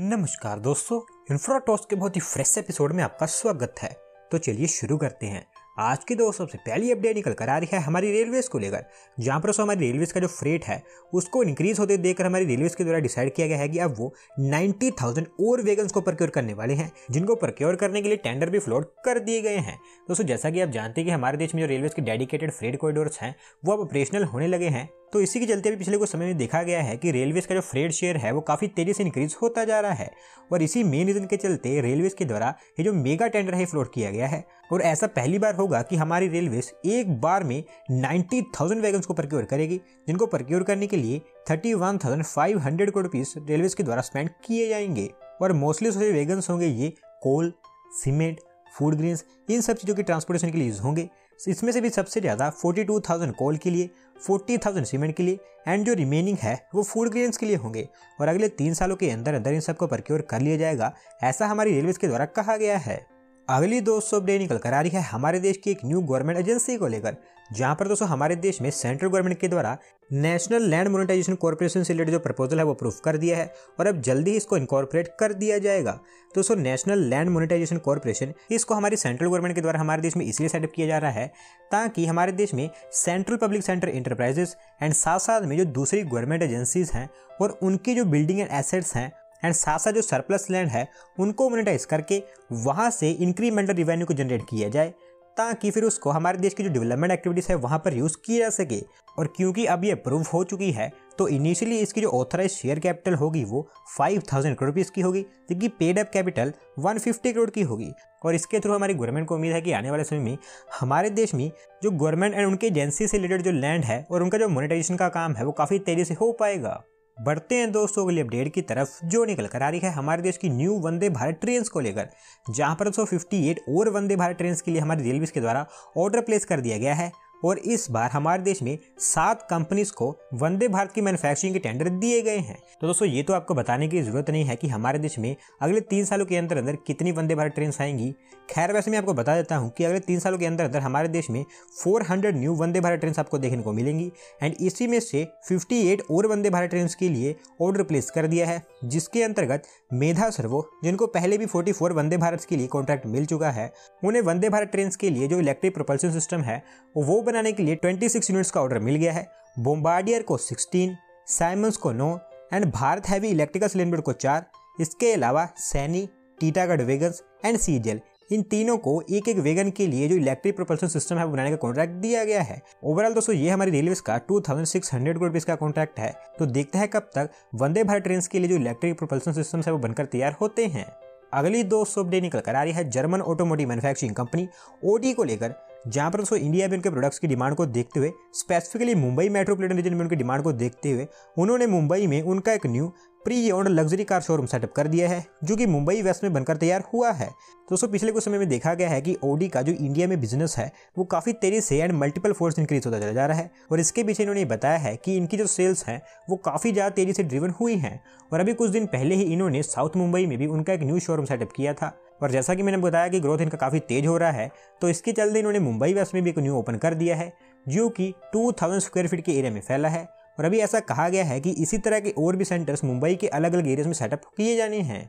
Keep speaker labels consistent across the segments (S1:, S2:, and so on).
S1: नमस्कार दोस्तों इन्फ्राटॉस के बहुत ही फ्रेश एपिसोड में आपका स्वागत है। तो चलिए शुरू करते हैं। आज की दो सबसे पहली अपडेट निकल कर आ रही है हमारी रेलवेज को लेकर। जहाँ पर सो हमारी रेलवेज का जो फ्रेट है उसको इंक्रीज होते देखकर हमारी रेलवेज के द्वारा डिसाइड किया गया है कि अब वो 90,000 और वेगन्स को प्रक्योर करने वाले हैं जिनको प्रक्योर करने के लिए टेंडर भी फ्लोट कर दिए गए हैं। दोस्तों जैसा कि आप जानते हैं कि हमारे देश में जो रेलवेज के डेडिकेटेड फ्रेट कॉरिडोर्स हैं वो अब ऑपरेशनल होने लगे हैं। तो इसी के चलते भी पिछले कुछ समय में देखा गया है कि रेलवेज का जो फ्रेड शेयर है वो काफ़ी तेज़ी से इंक्रीज होता जा रहा है। और इसी मेन रीज़न के चलते रेलवेज के द्वारा ये जो मेगा टेंडर है फ्लोट किया गया है। और ऐसा पहली बार होगा कि हमारी रेलवेज एक बार में 90,000 वैगन्स को प्रक्योर करेगी जिनको प्रक्योर करने के लिए 31,500 करोड़ रुपीस रेलवेज के द्वारा स्पेंड किए जाएँगे। और मोस्टली सभी वैगन्स होंगे ये कोल सीमेंट फ़ूड ग्रेन्स इन सब चीज़ों के ट्रांसपोर्टेशन के लिए यूज़ होंगे। इसमें से भी सबसे ज़्यादा 42,000 कोल के लिए 40,000 सीमेंट के लिए एंड जो रिमेनिंग है वो फ़ूड ग्रेन्स के लिए होंगे। और अगले तीन सालों के अंदर अंदर इन सबको प्रक्योर कर लिया जाएगा ऐसा हमारी रेलवेज के द्वारा कहा गया है। अगली दोस्तों अपडेट निकल कर आ रही है हमारे देश की एक न्यू गवर्नमेंट एजेंसी को लेकर, जहाँ पर दोस्तों हमारे देश में सेंट्रल गवर्नमेंट के द्वारा नेशनल लैंड मोनेटाइजेशन कॉर्पोरेशन से रिलेटेड जो प्रपोजल है वो अप्रूव कर दिया है और अब जल्दी ही इसको इनकॉर्पोरेट कर दिया जाएगा। दोस्तों नेशनल लैंड मोनेटाइजेशन कॉर्पोरेशन इसको हमारी सेंट्रल गवर्नमेंट के द्वारा हमारे देश में इसलिए सेटअप किया जा रहा है ताकि हमारे देश में central public centre enterprises and साथ साथ में जो दूसरी गवर्नमेंट एजेंसीज हैं और उनकी जो बिल्डिंग एंड एसेट्स हैं एंड साथ साथ जो सरप्लस लैंड है, उनको मोनिटाइज करके वहाँ से इंक्रीमेंटल रिवेन्यू को जनरेट किया जाए, ताकि फिर उसको हमारे देश की जो डेवलपमेंट एक्टिविटीज़ है, वहाँ पर यूज़ किया जा सके। और क्योंकि अब ये अप्रूव हो चुकी है तो इनिशियली इसकी जो ऑथराइज शेयर कैपिटल होगी, वो 5000 करोड़ रुपीज़ की होगी, जबकि पेड अप कैपिटल 150 करोड़ की होगी। और इसके थ्रू हमारी गवर्नमेंट को उम्मीद है कि आने वाले समय में हमारे देश में जो गवर्नमेंट एंड उनके एजेंसी से रिलेटेड जो लैंड है, और उनका जो मोनिटाइजेशन का काम है, वो काफ़ी तेज़ी से हो पाएगा। बढ़ते हैं दोस्तों, अगली अपडेट की तरफ़, जो निकल कर आ रही है हमारे देश की न्यू वंदे भारत ट्रेन को लेकर, जहाँ पर 158 और वंदे भारत ट्रेन के लिए हमारे रेलवे के द्वारा ऑर्डर प्लेस कर दिया गया है। और इस बार हमारे देश में सात कंपनीज़ को वंदे भारत की मैन्युफैक्चरिंग के टेंडर दिए गए हैं। तो दोस्तों, ये तो आपको बताने की ज़रूरत नहीं है कि हमारे देश में अगले तीन सालों के अंदर अंदर कितनी वंदे भारत ट्रेन आएँगी। खैर, वैसे मैं आपको बता देता हूँ कि अगले तीन सालों के अंदर अंदर हमारे देश में 400 न्यू वंदे भारत ट्रेन आपको देखने को मिलेंगी। एंड इसी में से 58 और वंदे भारत ट्रेन के लिए ऑर्डर प्लेस कर दिया है। जिसके अंतर्गत मेधा सर्वो जिनको पहले भी 44 वंदे भारत के लिए कॉन्ट्रैक्ट मिल चुका है उन्हें वंदे भारत ट्रेन के लिए जो इलेक्ट्रिक प्रोपल्सन सिस्टम है वो बनाने के लिए 26 यूनिट्स का ऑर्डर मिल गया है। बोम्बार्डियर को 16, साइमंस को 9 and Bharat heavy electrical cylinder को चार। इसके अलावा सैनी टीटागढ़ वेगन्स एंड सीजेल इन तीनों को एक एक वेगन के लिए जो इलेक्ट्रिक प्रोपल्सन सिस्टम है बनाने का कॉन्ट्रैक्ट दिया गया है। ओवरऑल दोस्तों, ये हमारी रेलवे का 2600 करोड़ रुपीज़ का कॉन्ट्रैक्ट है। तो देखते हैं कब तक वंदे भारत ट्रेन के लिए जो इलेक्ट्रिक प्रोपल्सन सिस्टम है, वो बनकर तैयार होते हैं। अगली दो सुबह निकल कर आ रही है German automotive manufacturing company Audi को लेकर, जहाँ पर दोस्तों इंडिया में उनके प्रोडक्ट्स की डिमांड को देखते हुए स्पेसिफिकली मुंबई मेट्रोपोलिटन रीजन में उनकी डिमांड को देखते हुए, उन्होंने मुंबई में उनका एक new pre owned luxury car showroom setup कर दिया है, जो कि मुंबई वेस्ट में बनकर तैयार हुआ है। दोस्तों, पिछले कुछ समय में देखा गया है कि ओडी का जो इंडिया में बिज़नेस है, वो काफ़ी तेज़ी से एंड मल्टीपल फोर्स इंक्रीज होता चला जा रहा है। और इसके पीछे इन्होंने बताया है कि इनकी जो सेल्स हैं, वो काफ़ी ज़्यादा तेज़ी से ड्रिवन हुई हैं। और अभी कुछ दिन पहले ही इन्होंने साउथ मुंबई में भी उनका एक न्यू शोरूम सेटअप किया था। और जैसा कि मैंने बताया कि ग्रोथ इनका काफ़ी तेज हो रहा है तो इसके चलते इन्होंने मुंबई वेस्ट में भी एक न्यू ओपन कर दिया है, जो कि 2000 स्क्वायर फीट के एरिया में फैला है। और अभी ऐसा कहा गया है कि इसी तरह के और भी सेंटर्स मुंबई के अलग अलग एरियाज़ में सेटअप किए जाने हैं।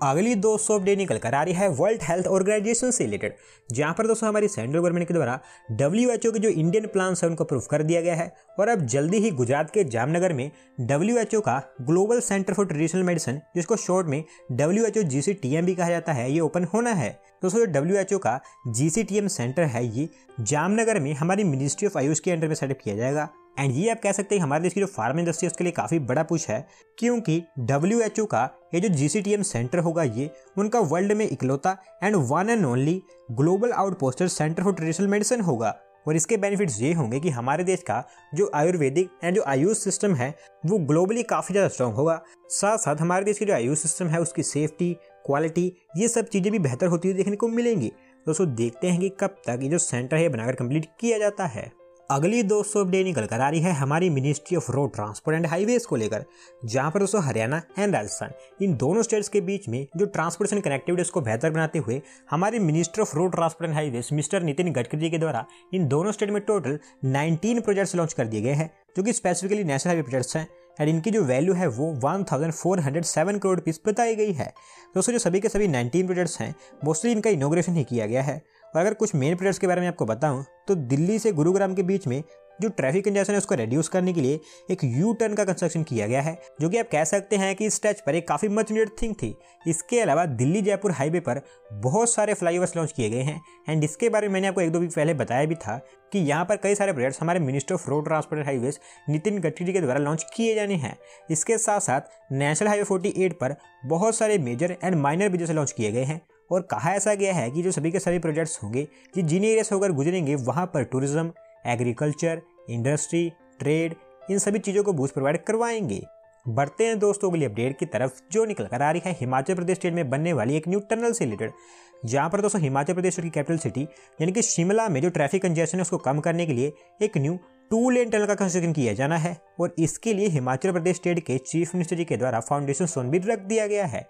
S1: अगली दो सौ डे निकल कर आ रही है वर्ल्ड हेल्थ ऑर्गेनाइजेशन से रिलेटेड जहाँ पर दोस्तों हमारी सेंट्रल गवर्नमेंट के द्वारा डब्ल्यू एच ओ के जो इंडियन प्लान है उनको अप्रूव कर दिया गया है। और अब जल्दी ही गुजरात के जामनगर में डब्ल्यू एच ओ का global centre for traditional medicine जिसको शॉर्ट में W H O G C T M भी कहा जाता है, ये ओपन होना है। दोस्तों, जो डब्ल्यू का G C T M centre है, ये जामनगर में हमारी मिनिस्ट्री ऑफ़ आयुष के अंडर में सेटअप किया जाएगा। एंड ये आप कह सकते हैं हमारे देश की जो फार्म इंडस्ट्री है, उसके लिए काफ़ी बड़ा पुश है, क्योंकि डब्ल्यू का ये जो जीसीटीएम सेंटर होगा ये, उनका वर्ल्ड में इकलौता and one and only global outpost centre for traditional medicine होगा। और इसके बेनिफिट्स ये होंगे कि हमारे देश का जो आयुर्वेदिक एंड जो आयुष सिस्टम है, वो ग्लोबली काफ़ी ज़्यादा स्ट्रॉन्ग होगा। साथ साथ हमारे देश की जो आयुष सिस्टम है, उसकी सेफ्टी क्वालिटी ये सब चीज़ें भी बेहतर होती हुई देखने को मिलेंगी। दोस्तों, देखते हैं कि कब तक ये जो सेंटर है बनाकर कंप्लीट किया जाता है। अगली दोस्तों अपडेट निकल कर आ रही है हमारी ministry of road transport and highways को लेकर, जहाँ पर दोस्तों हरियाणा एंड राजस्थान, इन दोनों स्टेट्स के बीच में जो ट्रांसपोर्टेशन कनेक्टिविटीज को बेहतर बनाते हुए हमारे minister of road transport and highways mister Nitin Gadkari ji के द्वारा इन दोनों स्टेट में टोटल नाइनटीन प्रोजेक्ट्स लॉन्च कर दिए गए हैं, जो कि स्पेसिफिकली नेशनल हाईवे प्रोजेक्ट्स हैं एंड इनकी जो वैल्यू है वो 1407 करोड़ रुपीज़ बताई गई है। दोस्तों, जो सभी के सभी 19 प्रोजेक्ट्स हैं मोस्टली इनका इनोग्रेशन ही किया गया है। और अगर कुछ मेन प्रोजेक्ट्स के बारे में आपको बताऊँ तो दिल्ली से गुरुग्राम के बीच में जो ट्रैफ़िक कंजेशन है, उसको रेड्यूस करने के लिए एक यू टर्न का कंस्ट्रक्शन किया गया है, जो कि आप कह सकते हैं कि इस स्टेच पर एक काफ़ी मच नीडेड थिंग थी। इसके अलावा दिल्ली जयपुर हाईवे पर बहुत सारे फ्लाईओवर्स लॉन्च किए गए हैं एंड इसके बारे में मैंने आपको एक दो वीक पहले बताया भी था कि यहाँ पर कई सारे प्रोजेक्ट्स हमारे minister of road transport highways Nitin Gadkari के द्वारा लॉन्च किए जाने हैं। इसके साथ साथ नेशनल हाईवे फोर्टी पर बहुत सारे major and minor bridges launch किए गए हैं। और कहा ऐसा गया है कि जो सभी के सभी प्रोजेक्ट्स होंगे, जो जिन एरिया से होकर गुजरेंगे, वहाँ पर टूरिज़्म एग्रीकल्चर इंडस्ट्री ट्रेड इन सभी चीज़ों को बूस्ट प्रोवाइड करवाएँगे। बढ़ते हैं दोस्तों अगली अपडेट की तरफ़, जो निकल कर आ रही है हिमाचल प्रदेश स्टेट में बनने वाली एक न्यू टनल से रिलेटेड जहाँ पर दोस्तों हिमाचल प्रदेश की कैपिटल सिटी यानी कि शिमला में जो ट्रैफ़िक कंजेशन है, उसको कम करने के लिए एक न्यू टू लेन टनल का कंस्ट्रक्शन किया जाना है और इसके लिए हिमाचल प्रदेश स्टेट के चीफ मिनिस्टर जी के द्वारा फाउंडेशन सोन भी रख दिया गया है।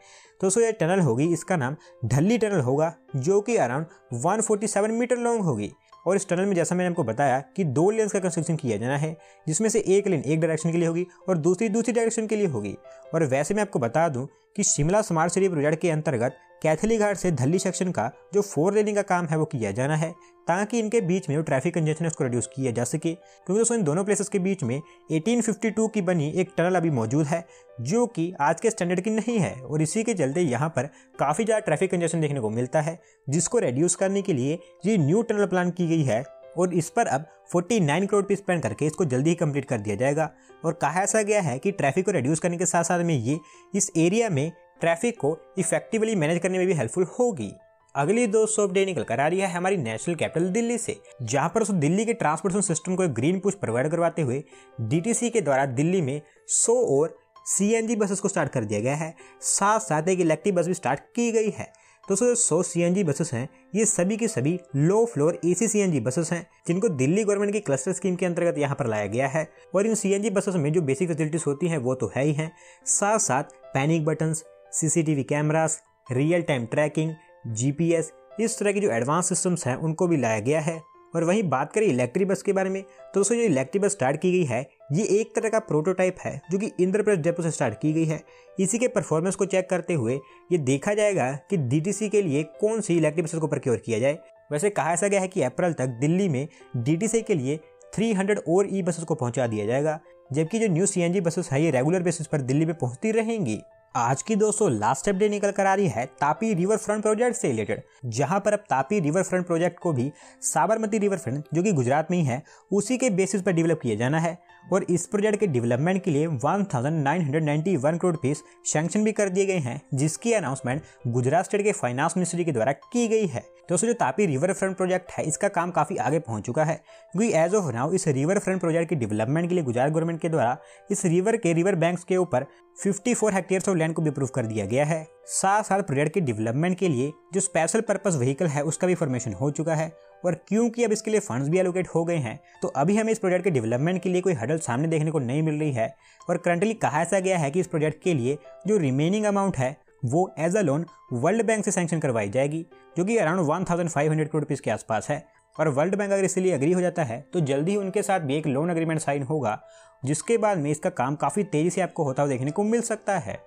S1: दोस्तों ये टनल होगी, इसका नाम ढली टनल होगा, जो कि अराउंड 147 मीटर लॉन्ग होगी। और इस टनल में जैसा मैंने आपको बताया कि दो लेन्स का कंस्ट्रक्शन किया जाना है, जिसमें से एक लेन एक डायरेक्शन के लिए होगी और दूसरी दूसरी डायरेक्शन के लिए होगी। और वैसे मैं आपको बता दूँ कि शिमला स्मार्ट सिटी प्रोजेक्ट के अंतर्गत कैथली घाट से धल्ली सेक्शन का जो फोर लेनिंग का काम है वो किया जाना है, ताकि इनके बीच में जो ट्रैफ़िक कंजेशन है उसको रिड्यूस किया जा सके। क्योंकि दोस्तों, इन दोनों प्लेसेस के बीच में 1852 की बनी एक टनल अभी मौजूद है, जो कि आज के स्टैंडर्ड की नहीं है, और इसी के चलते यहाँ पर काफ़ी ज़्यादा ट्रैफ़िक कंजेशन देखने को मिलता है, जिसको रेड्यूस करने के लिए ये न्यू टनल प्लान की गई है, और इस पर अब 49 करोड़ रुपीज़ स्पेंड करके इसको जल्दी ही कंप्लीट कर दिया जाएगा। और कहा ऐसा गया है कि ट्रैफ़िक को रिड्यूस करने के साथ साथ में ये इस एरिया में ट्रैफ़िक को इफेक्टिवली मैनेज करने में भी हेल्पफुल होगी। अगली दो सौ डे निकल कर आ रही है हमारी नेशनल कैपिटल दिल्ली से, जहाँ पर उस दिल्ली के ट्रांसपोर्टेशन सिस्टम को ग्रीन पुश प्रोवाइड करवाते हुए डीटीसी के द्वारा दिल्ली में 100 और सीएनजी बसेस को स्टार्ट कर दिया गया है। साथ साथ एक इलेक्ट्रिक बस भी स्टार्ट की गई है। दोस्तों, जो सौ सी बसेस हैं, ये सभी के सभी लो फ्लोर ए सी बसेस हैं, जिनको दिल्ली गवर्नमेंट की क्लस्टर स्कीम के अंतर्गत यहाँ पर लाया गया है। और इन सी बसेस में जो बेसिक फैसिलिटीज़ होती हैं, वो तो है ही हैं। साथ साथ panic buttons CCTV cameras real time tracking GPS इस तरह के जो एडवांस सिस्टम्स हैं, उनको भी लाया गया है। और वहीं बात करें इलेक्ट्रिक बस के बारे में तो दोस्तों जो इलेक्ट्रिक बस स्टार्ट की गई है, ये एक तरह का प्रोटोटाइप है, जो कि इंद्रप्रस्थ जयपुर से स्टार्ट की गई है। इसी के परफॉर्मेंस को चेक करते हुए ये देखा जाएगा कि डीटीसी के लिए कौन सी इलेक्ट्रिक बसेस को प्रक्योर किया जाए। वैसे कहा ऐसा गया है कि अप्रैल तक दिल्ली में डीटीसी के लिए 300 और ई बसेस को पहुँचा दिया जाएगा, जबकि जो न्यू सी बसेस है, ये रेगुलर बेसिस पर दिल्ली में पहुँचती रहेंगी। आज की दोस्तों लास्ट अपडेट निकल कर आ रही है तापी रिवर फ्रंट प्रोजेक्ट से रिलेटेड जहाँ पर अब तापी रिवर फ्रंट प्रोजेक्ट को भी साबरमती रिवर फ्रंट जो कि गुजरात में ही है, उसी के बेसिस पर डेवलप किया जाना है। और इस प्रोजेक्ट के डेवलपमेंट के लिए 1991 करोड़ रुपीस सैंक्शन भी कर दिए गए हैं, जिसकी अनाउंसमेंट गुजरात स्टेट के फाइनेंस मिनिस्ट्री के द्वारा की गई है। दोस्तों, जो तापी रिवर फ्रंट प्रोजेक्ट है, इसका काम काफ़ी आगे पहुँच चुका है। क्योंकि एज ऑफ़ नाउ इस रिवर फ्रंट प्रोजेक्ट की डेवलपमेंट के लिए गुजरात गवर्नमेंट के द्वारा इस रिवर के रिवर बैंक्स के ऊपर 54 हेक्टेयर्स ऑफ़ लैंड को भी अप्रूव कर दिया गया है। साथ साथ प्रोजेक्ट के डेवलपमेंट के लिए जो स्पेशल पर्पज व्हीकल है, उसका भी फॉर्मेशन हो चुका है। और क्योंकि अब इसके लिए फंड्स भी एलोकेट हो गए हैं तो अभी हमें इस प्रोजेक्ट के डेवलपमेंट के लिए कोई हडल सामने देखने को नहीं मिल रही है। और करंटली कहा ऐसा गया है कि इस प्रोजेक्ट के लिए जो रिमेनिंग अमाउंट है वो as a loan World Bank से सैंक्शन करवाई जाएगी, जो कि around one thousand five hundred crore rupees के आसपास है। और वर्ल्ड बैंक अगर इसलिए अग्री हो जाता है तो जल्दी ही उनके साथ भी एक लोन अग्रीमेंट साइन होगा, जिसके बाद में इसका काम काफ़ी तेज़ी से आपको होता हुआ देखने को मिल सकता है।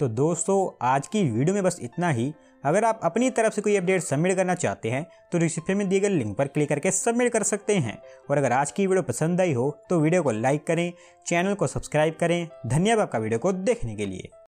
S1: तो दोस्तों, आज की वीडियो में बस इतना ही। अगर आप अपनी तरफ़ से कोई अपडेट सबमिट करना चाहते हैं तो डिस्क्रिप्शन में दिए गए लिंक पर क्लिक करके सबमिट कर सकते हैं। और अगर आज की वीडियो पसंद आई हो तो वीडियो को लाइक करें चैनल को सब्सक्राइब करें। धन्यवाद आपका वीडियो को देखने के लिए।